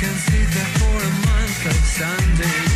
can sit there for a month like Sunday.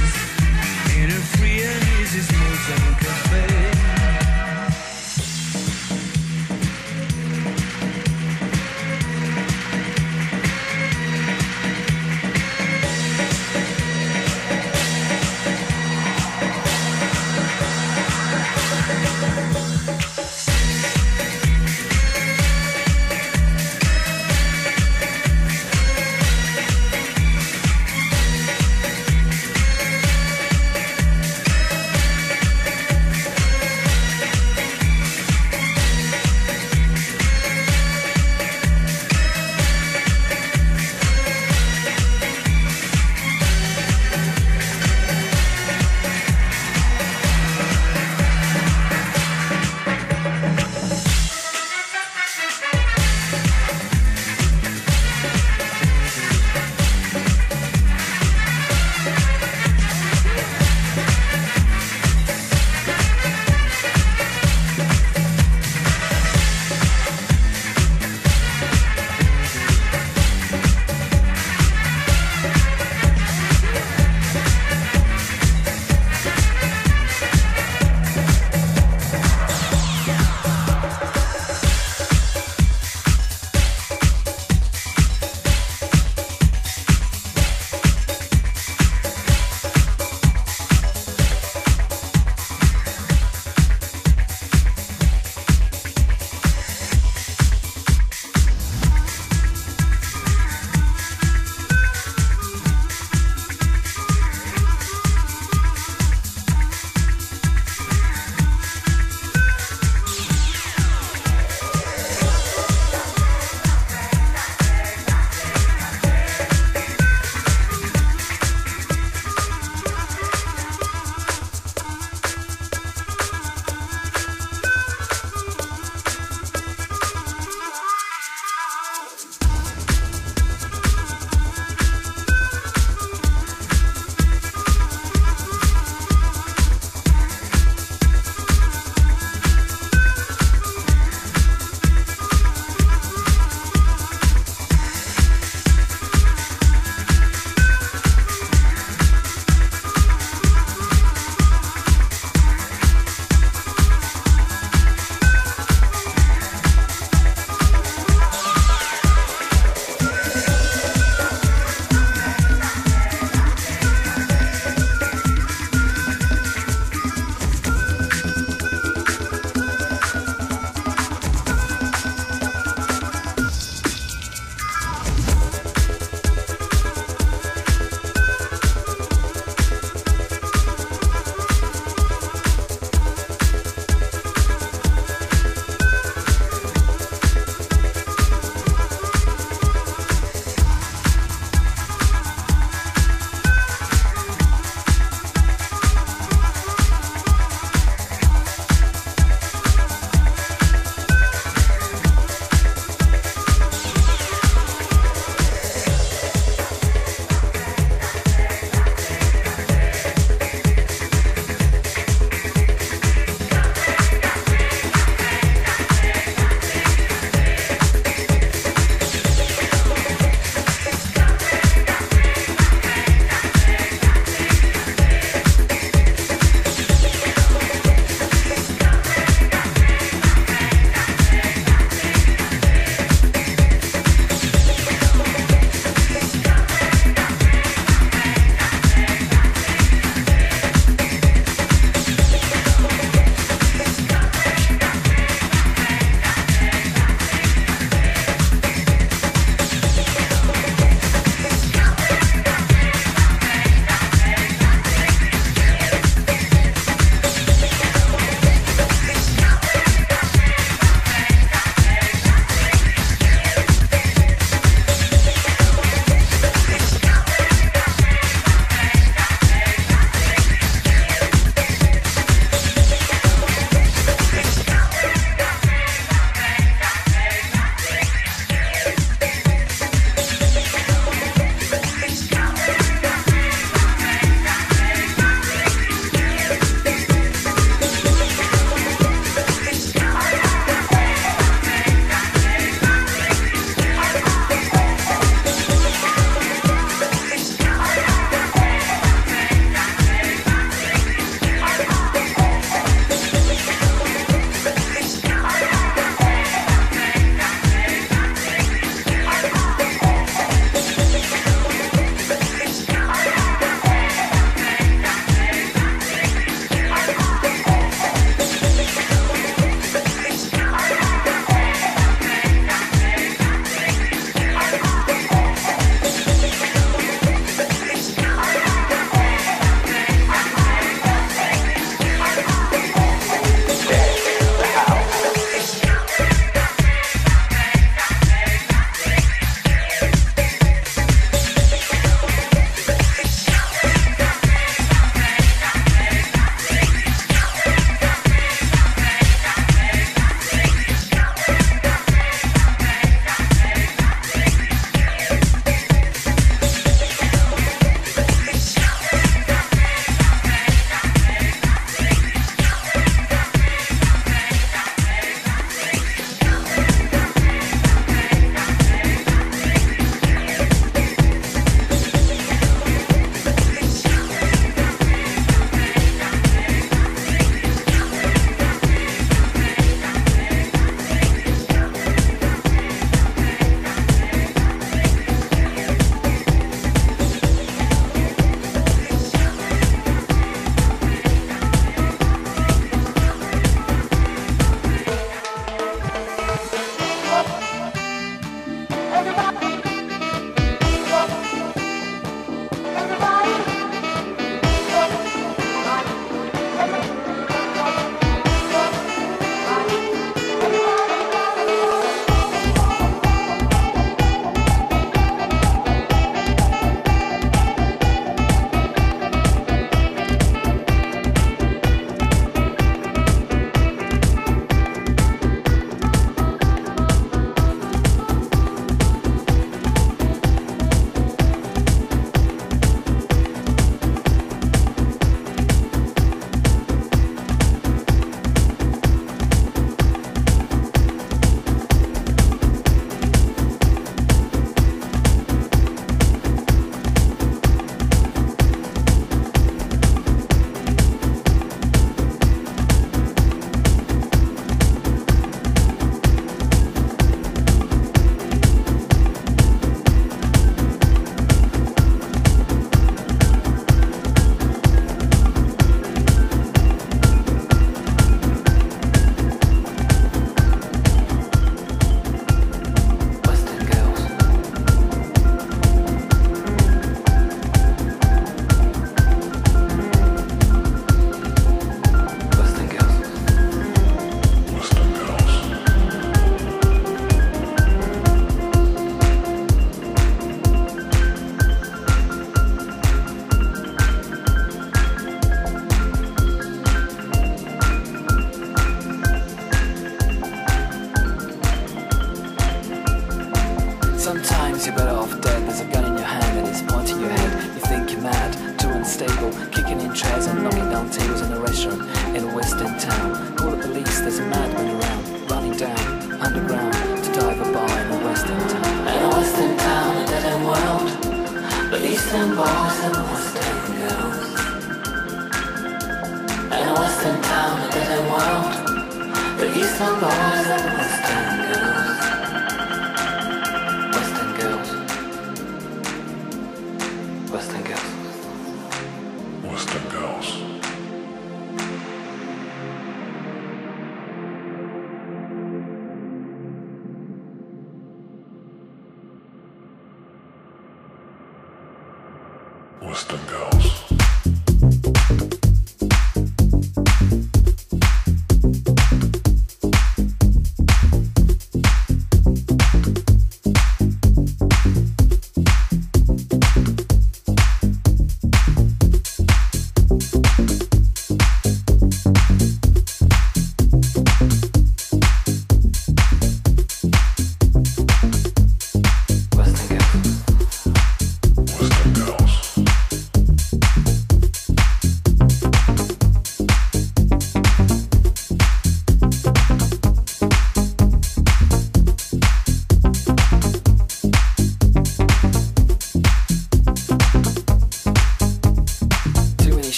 Western Girls.